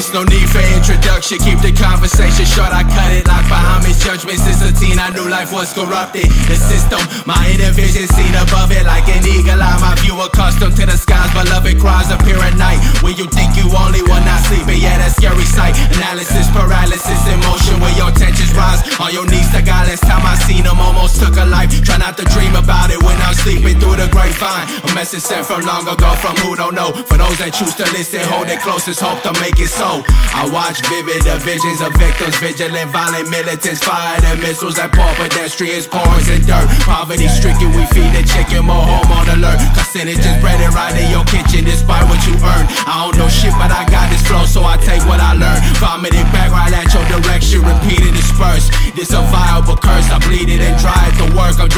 It's no need for introduction, keep the conversation short. I cut it like Bahamas judgment. Since a teen, I knew life was corrupted. The system, my inner vision seen above it like an eagle eye. My view accustomed to the skies, beloved cries appear at night. When you think you only one not sleeping, yeah, that scary sight. Analysis, almost took a life. Try not to dream about it when I'm sleeping through the grapevine. A message sent from long ago, from who don't know. For those that choose to listen, hold it closest, hope to make it so. I watch vivid the visions of victims, vigilant, violent militants, fire the missiles at poor pedestrians, pores and dirt. Poverty stricken, we feed the chicken, more home on alert. Carcinogens bread and right in your kitchen, despite what you earn. I don't know shit, but I got this flow, so I take what I learn. Vomit it back right at your direction, repeat it, disperse.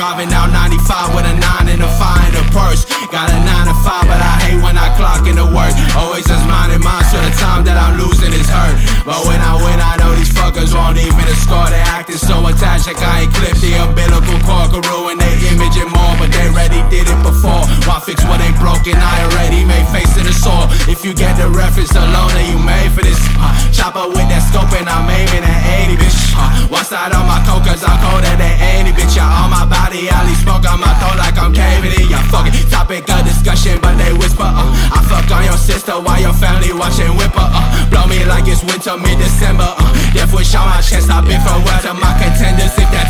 Driving out 95 with a 9 and a 5 in the purse. Got a 9 to 5, but I hate when I clock into work. Always just minding mine, so the time that I'm losing is hurt. But when I win, I know these fuckers won't even a score. They acting so attached, like I ain't clipped the umbilical cord. Could ruin their image and more, but they already did it before. Why fix what ain't broken? I already made face to the sore. If you get the reference alone, then you made for this. Uh, chopper with that scope and I'm aiming body, leave smoke on my throat like I'm caving in. Yeah, fuck it. Topic of discussion, but they whisper. Uh, I fuck on your sister while your family watching whipper. Uh, blow me like it's winter, mid December. Uh, death wish on my chest, I've been from weather. My contenders if that.